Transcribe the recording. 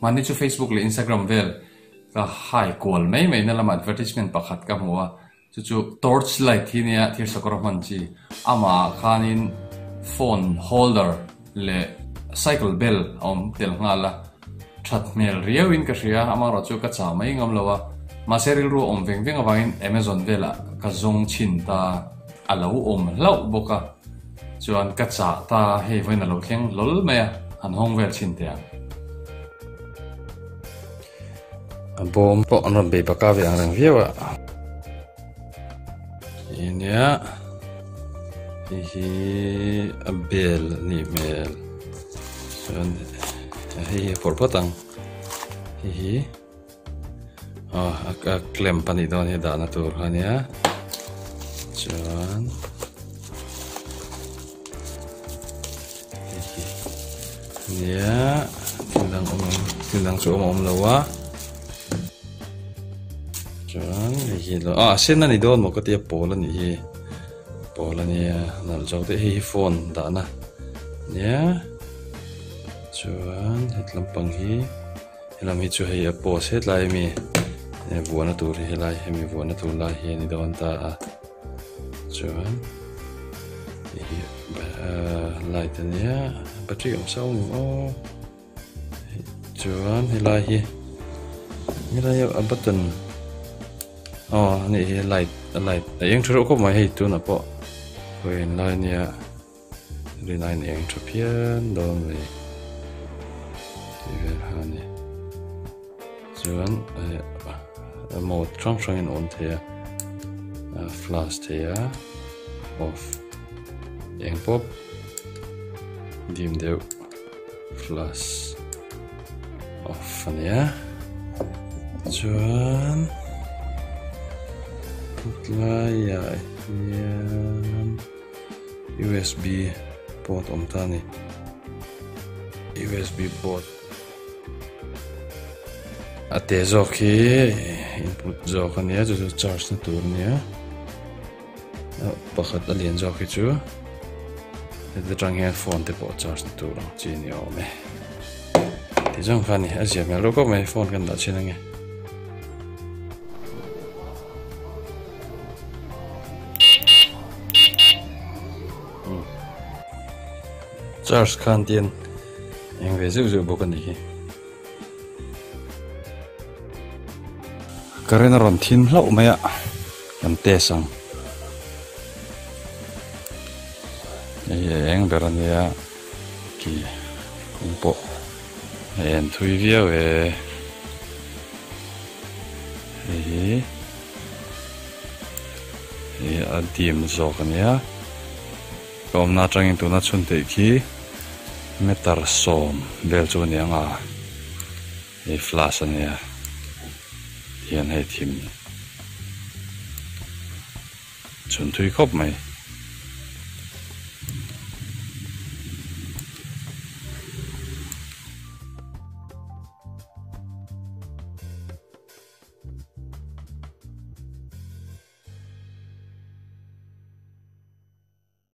mani chu facebook le instagram về ka hai kol mai mai na lam advertisement pakhat ka hmuwa chu chu torch light hi nia thir sakor man chi. Ama khanin phone holder le cycle bell om tel ngala that mel riawin ka ria, ama ro chu ka cha mai ngam lawa. Ma seril ru om veng veng awangin amazon vela à, ka zong chin ta alo om lau boka à. chuan ka cha ta hei voin alo thleng lol maya an hong vel chin te bom po an ron be baka ve ang rang viewa inia hi hi a bel ni mel chuan hi hi por potang. Hi hi a a klem pani don hi dana tur hania chuan nia tindang om tindang chu om om lawa chuan à, à, hi lo anh sen ani don mo ka tia lên ani hi lên ani nal jok te hi phone dana nia chuan hetlampang hi. Helam hi chu hei a à, pose het lai mi. Buana tur hi lai hemi buana tur lai hi ani don ta a chuan hi lai ta nia battery om sau o chuan hi lai hi. Hi lai a button oh ni hi light light yang thuro ko mai hei tu na po koi lai nia ri nai yang thupian don mai ti ver ha ni chuan a mo trong trong in on thea flash thea off yang pop dim deuh flash off ania chuan lai ya hian USB port om tani USB port. Ate zoki input zawk ania chu chu charge na tur nia pakhat a zoki chu he trang hian phone te pawh charge na tur ang chi ni awm e ti zawng kha ni a lo ko mai phone kan dah chin charge khan tiền em về giữ giữ bộ cần đi. cái này nó còn thiên lậu mày ạ làm tê sang em bé này ạ kỳ cũng bộ em thui video về thì thì ở điểm rồi cái này om na tangin tu na chun te khi metar som bel chu ni anga e flash ania hian he thim chun thui khop mai